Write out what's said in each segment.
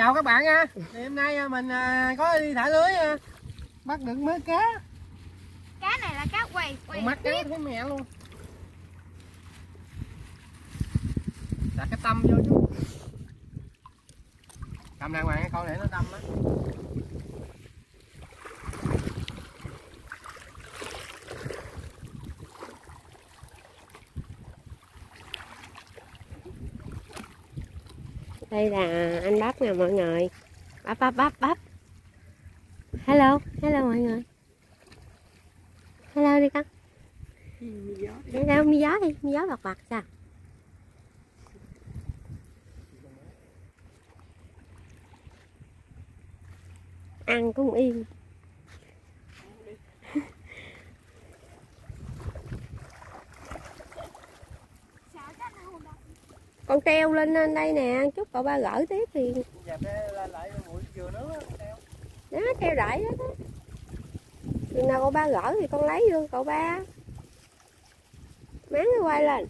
chào các bạn nha. Thì hôm nay à, mình à, có đi thả lưới à, bắt được mấy cá. Cá này là cá quầy quầy mắt cá thấy mẹ luôn. Đặt cái tâm vô chú cầm đàng hoàng cái con này nó đâm á đây là anh bắp nè, mọi người. Bắp bắp bắp bắp hello hello mọi người. Hello đi con. Đi đâu mi gió đi mi gió bạc bạc sao? Ăn cũng yên sợ cá nào không đâu con treo lên lên đây nè chút cậu ba gửi tiếp thì á đó treo rải đó, đó. chừng nào cậu ba gỡ thì con lấy luôn cậu ba. Máng nó quay lên.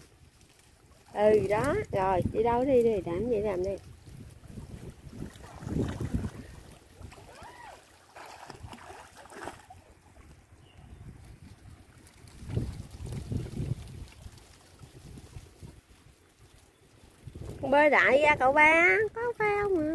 Ừ đó rồi đi đâu đi đi làm gì làm đi bơi đại ra cậu ba, có phao mà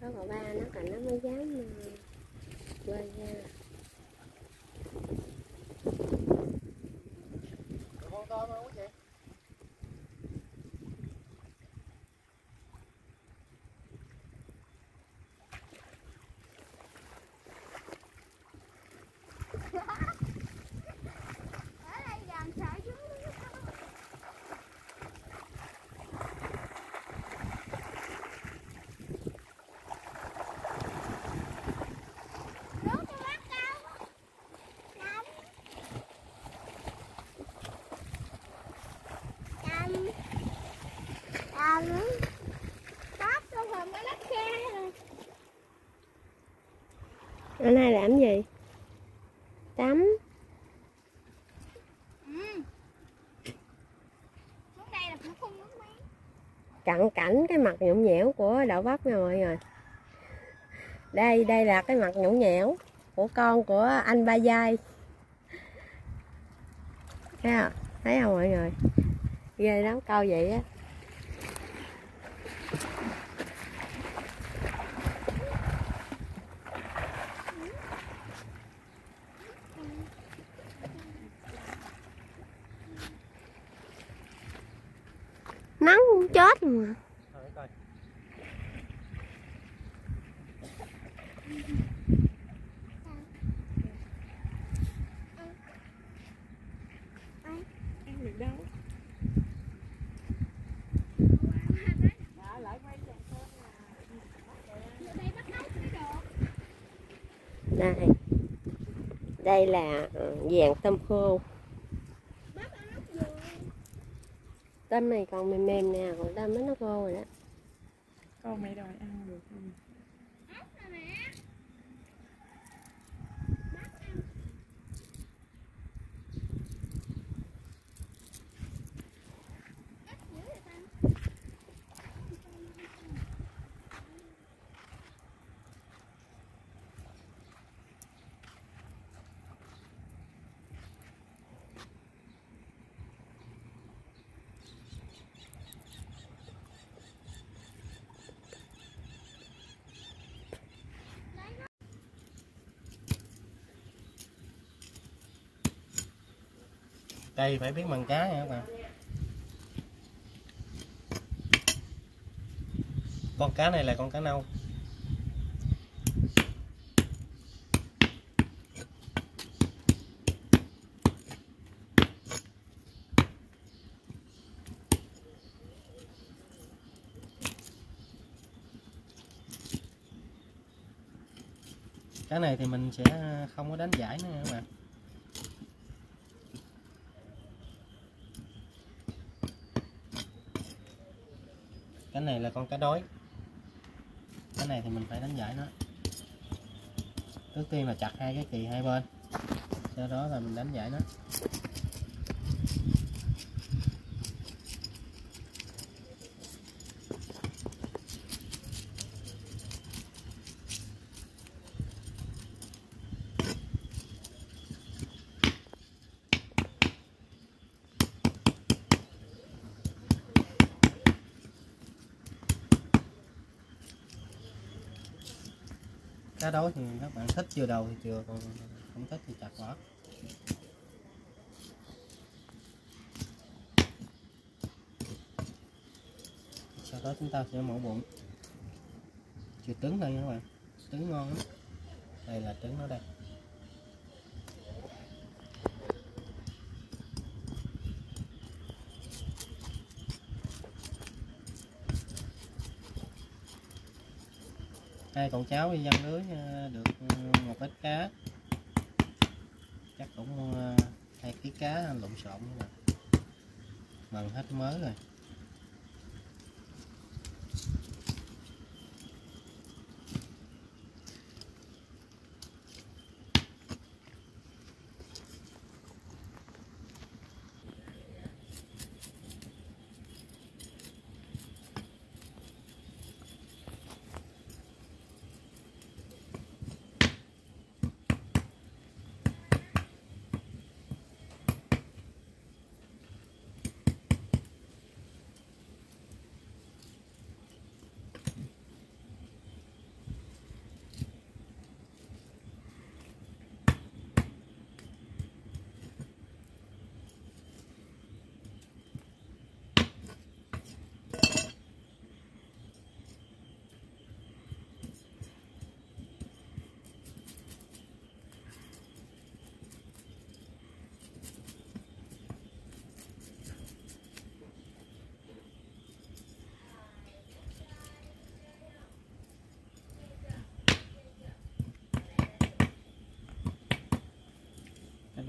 có cậu ba nó cảnh nó mới dám ờ, mà bơi ra. Anh nay làm gì? Tắm. Ừ cận cảnh cái mặt nhũng nhẽo của đậu bắp nha mọi người. Đây đây là cái mặt nhũng nhẽo của con của anh ba giai. Thấy không? Thấy không mọi người? Ghê lắm câu vậy á nắng cũng chết mà Thôi, coi đây đây là ờ, vàng tôm khô. Tôm này còn mềm mềm nè, còn tôm nó khô rồi đó. Con mày đòi ăn được. không đây, phải biết mần cá nha các bạn. Con cá này là con cá nâu. Cá này thì mình sẽ không có đánh giải nữa các bạn. Cái này là con cá đối cái này thì mình phải đánh giải nó. Trước tiên là chặt hai cái kỳ hai bên. Sau đó là mình đánh giải nó. Cá đối thì các bạn thích chưa? Đầu thì chưa, còn không thích thì chặt bỏ. Sau đó chúng ta sẽ mổ bụng. Chưa trứng đây nha các bạn. Trứng ngon lắm. Đây là trứng nó đây. Hai cậu cháu đi dân lưới ờ, được ừ, một ít cá. Chắc cũng ờ, hai ký cá lộn xộn như bằng hết mới rồi.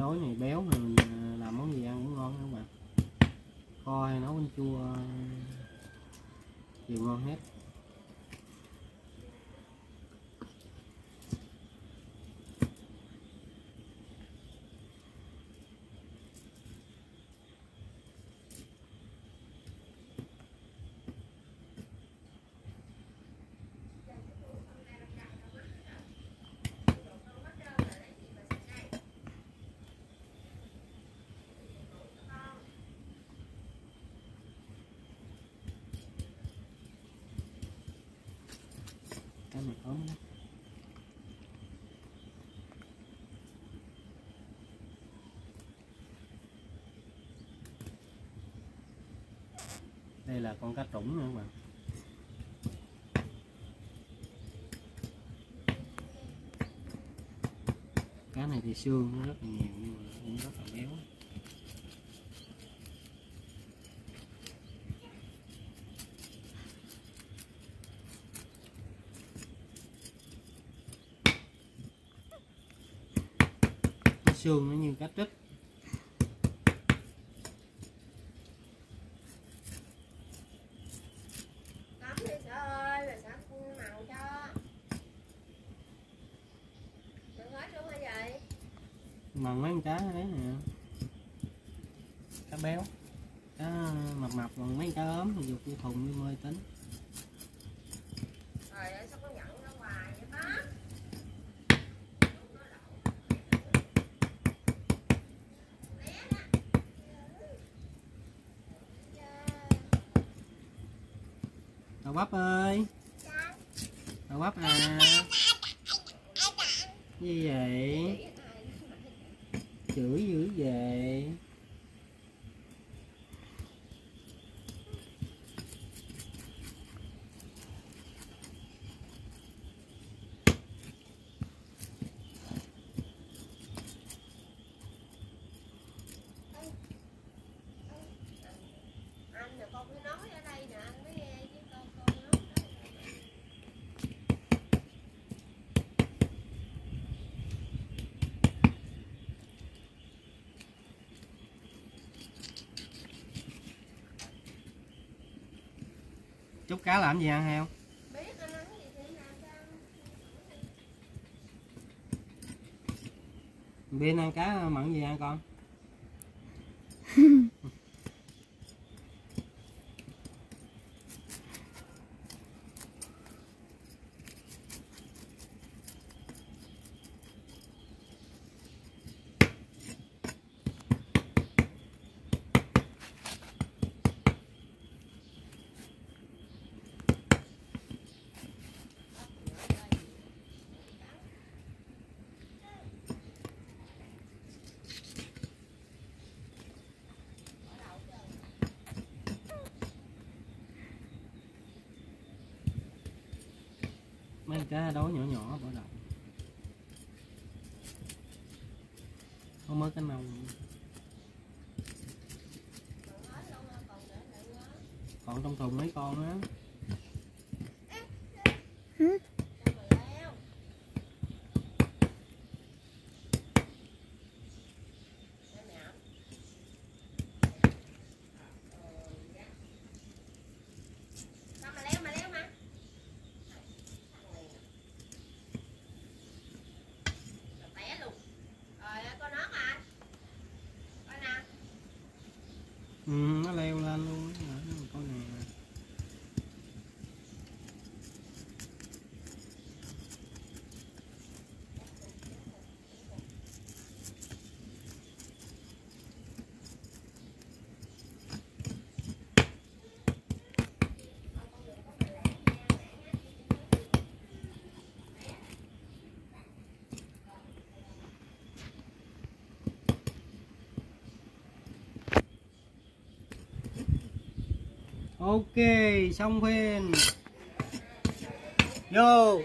Tối này, béo mà mình à, làm món gì ăn cũng ngon các bạn. Kho hay nấu canh chua đều ngon hết. Đây là con cá trũng nữa các bạn. Cá này thì xương nó rất là nhiều nhưng mà cũng rất là béo cái xương nó như cá trích. Mần mấy con cá đấy nè cá béo cá mập mập còn mấy con cá ốm thì dục vô thùng đi mơi tính Trời ơi, sao con nhận nó hoài vậy bác? Đậu bắp ơi. Đậu bắp à. Gì vậy? Chửi dữ vậy Anh rồi con cứ nói ở đây nè, anh mới nghe chứ con con nói ở đây chút cá làm gì ăn heo biết ăn gì thì. Biên ăn cá mặn gì ăn con cái cá nhỏ nhỏ, bỏ đầu không mới cái màu còn trong thùng mấy con á Con mà leo mà leo mà. Rồi té luôn. Rồi con nó mà. Coi nè. ừ, nó leo lên luôn á. Nè, con nè ok xong phim vô